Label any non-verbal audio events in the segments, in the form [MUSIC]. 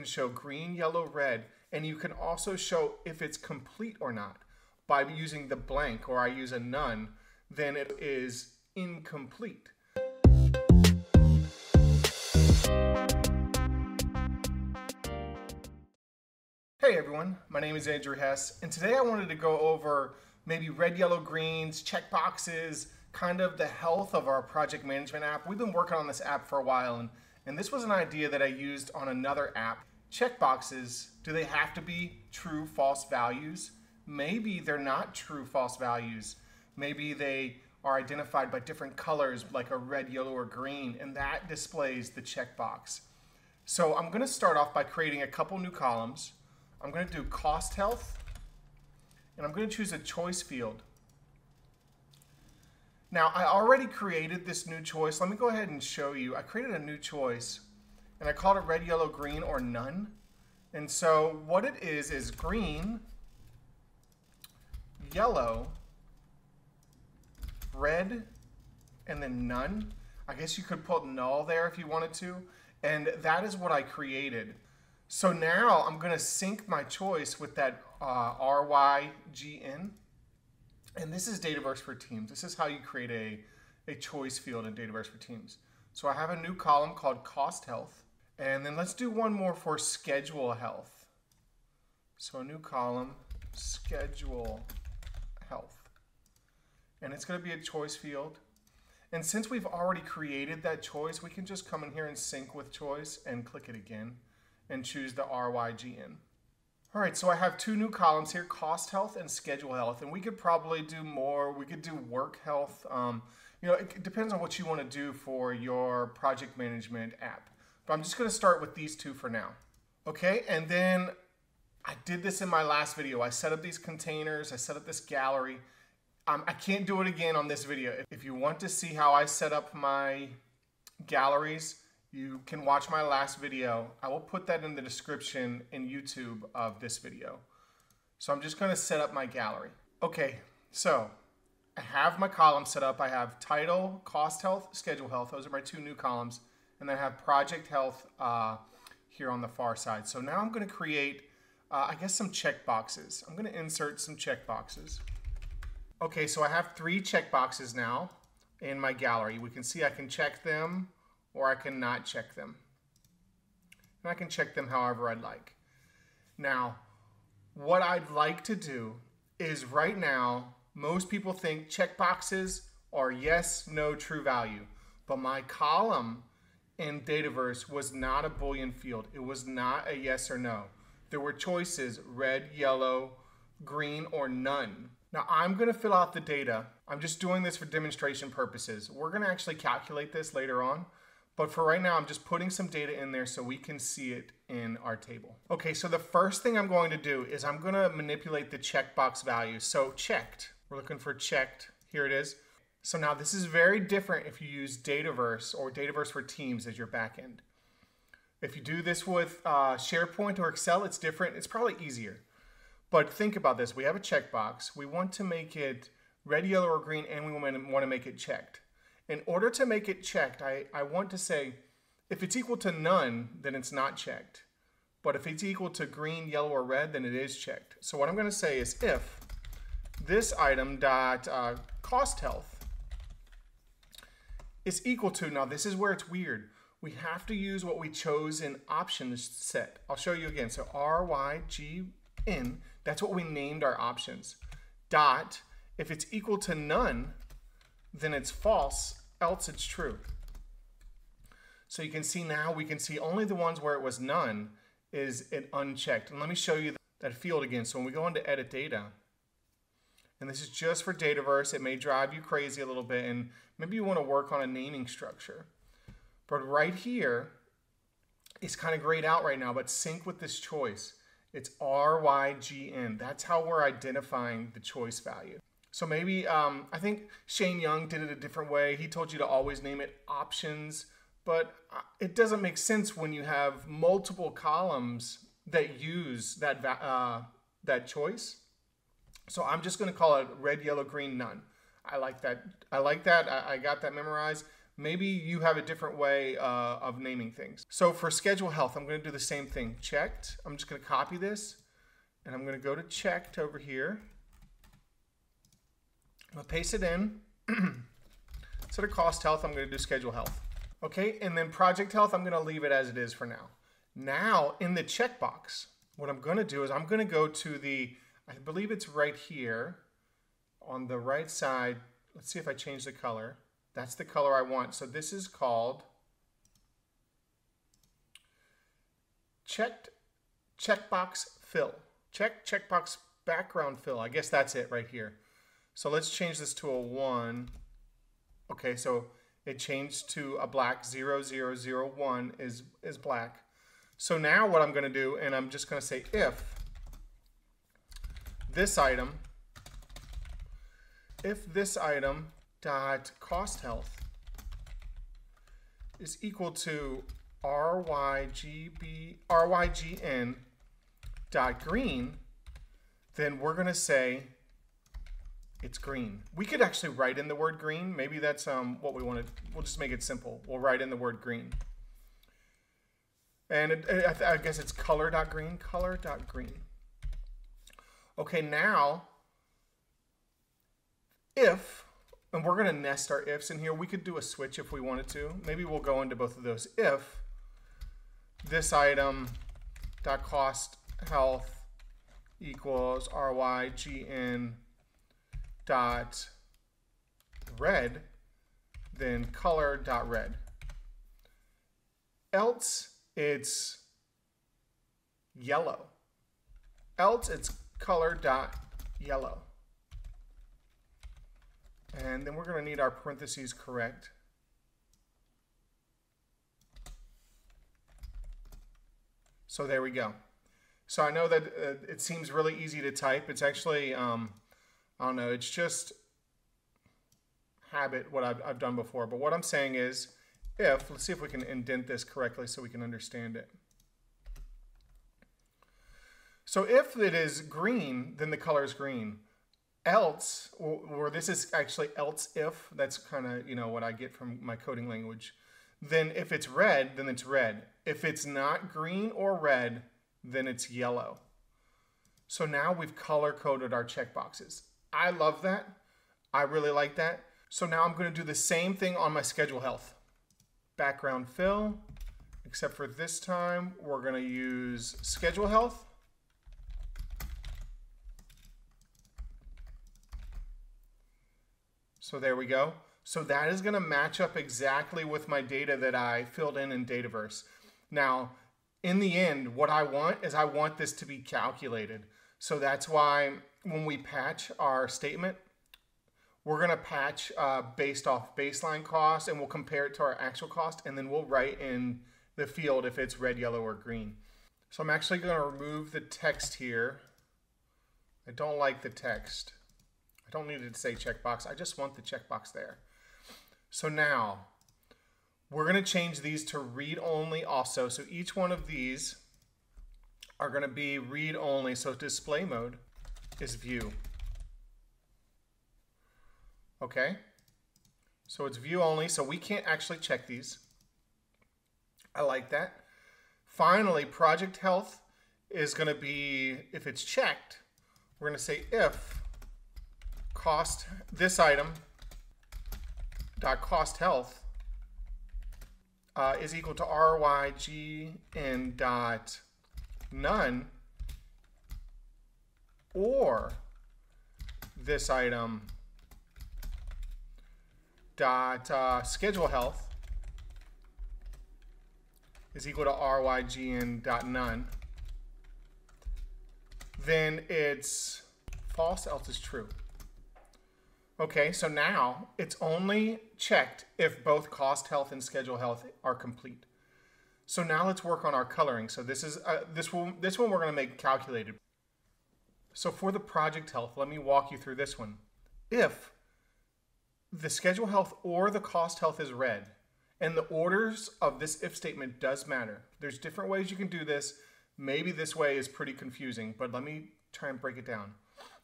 can show green, yellow, red, and you can also show if it's complete or not. By using the blank or I use a none, then it is incomplete. Hey everyone, my name is Andrew Hess, and today I wanted to go over maybe red, yellow, greens, checkboxes, kind of the health of our project management app. We've been working on this app for a while, and, and this was an idea that I used on another app. Checkboxes, do they have to be true, false values? Maybe they're not true, false values. Maybe they are identified by different colors like a red, yellow, or green, and that displays the checkbox. So I'm going to start off by creating a couple new columns. I'm going to do cost health, and I'm going to choose a choice field. Now, I already created this new choice. Let me go ahead and show you. I created a new choice, and I called it red, yellow, green, or none. And so what it is is green, yellow, red, and then none. I guess you could put null there if you wanted to. And that is what I created. So now I'm going to sync my choice with that uh, RYGN. And this is Dataverse for Teams. This is how you create a, a choice field in Dataverse for Teams. So I have a new column called Cost Health. And then let's do one more for Schedule Health. So a new column, Schedule Health. And it's going to be a choice field. And since we've already created that choice, we can just come in here and sync with choice and click it again and choose the RYGN. All right, so I have two new columns here, cost health and schedule health. And we could probably do more. We could do work health. Um, you know, it depends on what you want to do for your project management app. But I'm just going to start with these two for now. Okay, and then I did this in my last video. I set up these containers. I set up this gallery. Um, I can't do it again on this video. If you want to see how I set up my galleries, you can watch my last video. I will put that in the description in YouTube of this video. So I'm just going to set up my gallery. Okay, so I have my column set up. I have title, cost health, schedule health. Those are my two new columns. And then I have project health uh, here on the far side. So now I'm going to create, uh, I guess, some check boxes. I'm going to insert some check boxes. Okay, so I have three check boxes now in my gallery. We can see I can check them or I can not check them. And I can check them however I'd like. Now, what I'd like to do is right now, most people think checkboxes are yes, no, true value. But my column in Dataverse was not a Boolean field. It was not a yes or no. There were choices, red, yellow, green, or none. Now I'm gonna fill out the data. I'm just doing this for demonstration purposes. We're gonna actually calculate this later on. But for right now, I'm just putting some data in there so we can see it in our table. Okay, so the first thing I'm going to do is I'm gonna manipulate the checkbox value. So checked, we're looking for checked, here it is. So now this is very different if you use Dataverse or Dataverse for Teams as your backend. If you do this with uh, SharePoint or Excel, it's different. It's probably easier. But think about this. We have a checkbox. We want to make it red, yellow, or green, and we want to make it checked. In order to make it checked, I, I want to say if it's equal to none, then it's not checked. But if it's equal to green, yellow, or red, then it is checked. So what I'm going to say is if this item dot uh, cost health is equal to, now this is where it's weird. We have to use what we chose in options set. I'll show you again. So RYGN, that's what we named our options. Dot, if it's equal to none, then it's false else it's true. So you can see now, we can see only the ones where it was none is it unchecked. And let me show you that field again. So when we go into edit data, and this is just for Dataverse, it may drive you crazy a little bit, and maybe you want to work on a naming structure. But right here, it's kind of grayed out right now, but sync with this choice. It's RYGN. That's how we're identifying the choice value. So maybe um, I think Shane Young did it a different way. He told you to always name it options, but uh, it doesn't make sense when you have multiple columns that use that uh, that choice. So I'm just going to call it red, yellow, green, none. I like that. I like that. I, I got that memorized. Maybe you have a different way uh, of naming things. So for schedule health, I'm going to do the same thing. Checked. I'm just going to copy this and I'm going to go to checked over here. I'll paste it in. [CLEARS THROAT] Instead of cost health, I'm going to do schedule health. Okay, and then project health, I'm going to leave it as it is for now. Now, in the checkbox, what I'm going to do is I'm going to go to the, I believe it's right here on the right side. Let's see if I change the color. That's the color I want. So this is called checked checkbox fill. Check checkbox background fill. I guess that's it right here. So let's change this to a one. Okay, so it changed to a black 0001 is, is black. So now what I'm gonna do, and I'm just gonna say if this item, if this item dot cost health is equal to RYGB, RYGN dot green, then we're going to say it's green. We could actually write in the word green. Maybe that's um, what we want to, we'll just make it simple. We'll write in the word green. And it, I, I guess it's color dot green, color dot green. Okay, now, if and we're going to nest our ifs in here. We could do a switch if we wanted to. Maybe we'll go into both of those. If this item dot cost health equals rygn dot red, then color dot red. Else it's yellow. Else it's color dot yellow. And then we're going to need our parentheses correct. So there we go. So I know that uh, it seems really easy to type. It's actually, um, I don't know, it's just habit what I've, I've done before. But what I'm saying is if, let's see if we can indent this correctly so we can understand it. So if it is green, then the color is green else, or, or this is actually else if, that's kind of, you know, what I get from my coding language, then if it's red, then it's red. If it's not green or red, then it's yellow. So now we've color coded our checkboxes. I love that. I really like that. So now I'm going to do the same thing on my schedule health. Background fill, except for this time we're going to use schedule health. So there we go. So that is going to match up exactly with my data that I filled in in Dataverse. Now, in the end, what I want is I want this to be calculated. So that's why when we patch our statement, we're going to patch uh, based off baseline cost and we'll compare it to our actual cost and then we'll write in the field if it's red, yellow, or green. So I'm actually going to remove the text here. I don't like the text. I don't need it to say checkbox. I just want the checkbox there. So now we're going to change these to read only also. So each one of these are going to be read only. So display mode is view. Okay. So it's view only. So we can't actually check these. I like that. Finally, project health is going to be, if it's checked, we're going to say if cost this item dot cost health uh, is equal to RYGN dot none or this item dot uh, schedule health is equal to RYGN dot none, then it's false, else it's true. Okay, so now it's only checked if both cost health and schedule health are complete. So now let's work on our coloring. So this is uh, this one this one we're going to make calculated. So for the project health, let me walk you through this one. If the schedule health or the cost health is red, and the orders of this if statement does matter. There's different ways you can do this. Maybe this way is pretty confusing, but let me try and break it down.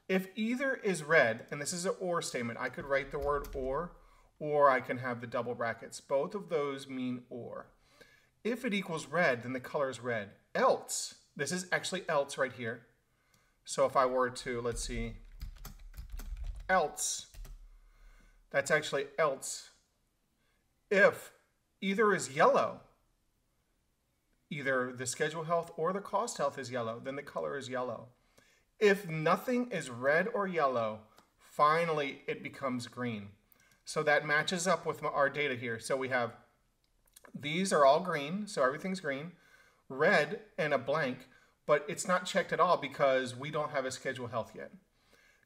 If either is red, and this is an or statement, I could write the word or, or I can have the double brackets. Both of those mean or. If it equals red, then the color is red. Else, this is actually else right here. So if I were to, let's see, else, that's actually else. If either is yellow, either the schedule health or the cost health is yellow, then the color is yellow. If nothing is red or yellow, finally it becomes green. So that matches up with our data here. So we have, these are all green, so everything's green, red and a blank, but it's not checked at all because we don't have a schedule health yet.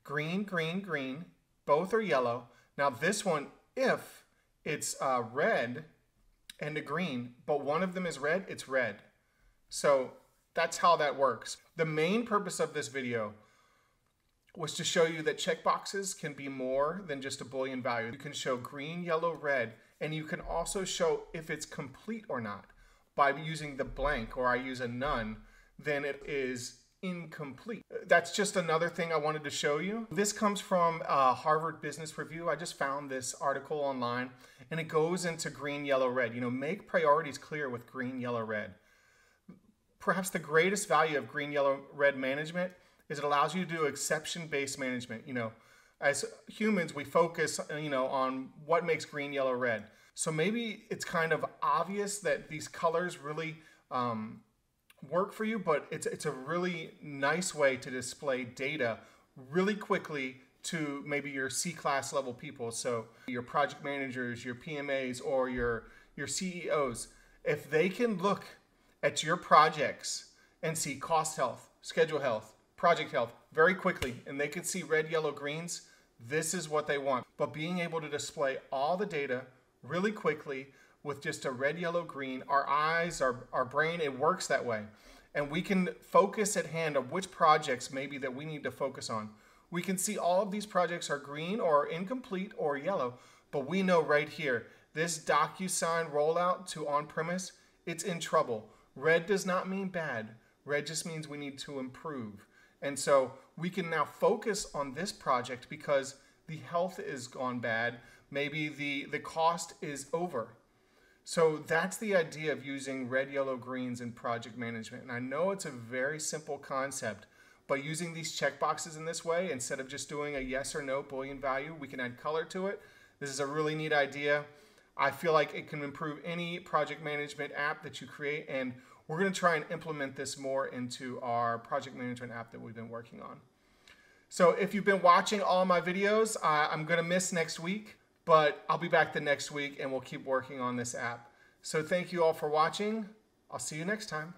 Green, green, green, both are yellow. Now this one, if it's uh, red and a green, but one of them is red, it's red. So that's how that works. The main purpose of this video was to show you that checkboxes can be more than just a Boolean value. You can show green, yellow, red, and you can also show if it's complete or not. By using the blank or I use a none, then it is incomplete. That's just another thing I wanted to show you. This comes from uh, Harvard Business Review. I just found this article online and it goes into green, yellow, red. You know, make priorities clear with green, yellow, red. Perhaps the greatest value of green, yellow, red management is it allows you to do exception-based management. You know, as humans, we focus, you know, on what makes green, yellow, red. So maybe it's kind of obvious that these colors really um, work for you, but it's it's a really nice way to display data really quickly to maybe your C class level people. So your project managers, your PMAs, or your your CEOs, if they can look at your projects and see cost health, schedule health, project health very quickly and they can see red, yellow, greens, this is what they want. But being able to display all the data really quickly with just a red, yellow, green, our eyes, our, our brain, it works that way. And we can focus at hand of which projects maybe that we need to focus on. We can see all of these projects are green or incomplete or yellow, but we know right here, this DocuSign rollout to on-premise, it's in trouble. Red does not mean bad. Red just means we need to improve. And so we can now focus on this project because the health is gone bad. Maybe the, the cost is over. So that's the idea of using red, yellow, greens in project management. And I know it's a very simple concept, but using these checkboxes in this way, instead of just doing a yes or no Boolean value, we can add color to it. This is a really neat idea. I feel like it can improve any project management app that you create and we're going to try and implement this more into our project management app that we've been working on. So if you've been watching all my videos, I'm going to miss next week, but I'll be back the next week and we'll keep working on this app. So thank you all for watching. I'll see you next time.